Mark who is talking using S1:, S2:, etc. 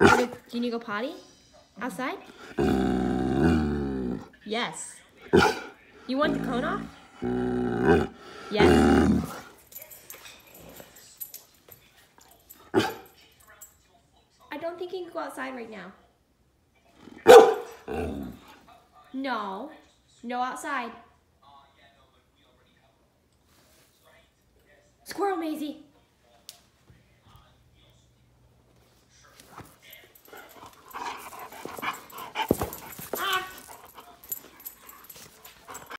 S1: Do you need to go potty? Outside? Yes. You want the cone off? Yes. I don't think you can go outside right now. No. No outside. Squirrel Maisie.